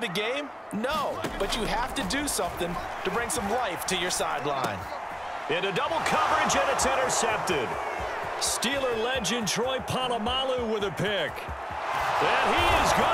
the game? No, but you have to do something to bring some life to your sideline. Into double coverage, and it's intercepted. Steeler legend Troy Polamalu with a pick. And he is going to